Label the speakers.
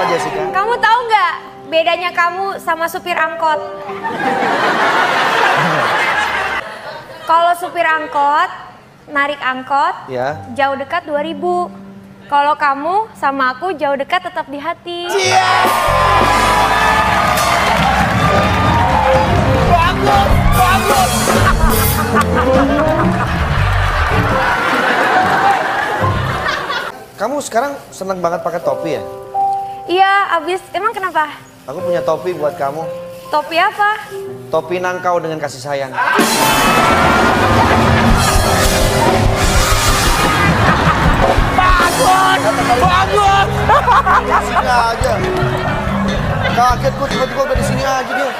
Speaker 1: Apa Jessica?
Speaker 2: Kamu tahu nggak bedanya kamu sama supir angkot? Kalau supir angkot, narik angkot,
Speaker 1: Ya.
Speaker 2: jauh dekat 2000. Kalau kamu sama aku jauh dekat tetap di hati.
Speaker 1: Kamu sekarang senang banget pakai topi ya?
Speaker 2: Iya, abis emang kenapa?
Speaker 1: Aku punya topi buat kamu.
Speaker 2: Topi apa?
Speaker 1: Topi nangkau dengan kasih sayang.
Speaker 3: Bagus!
Speaker 1: Sini aja. Kaget gue tiba-tiba udah di sini aja dia.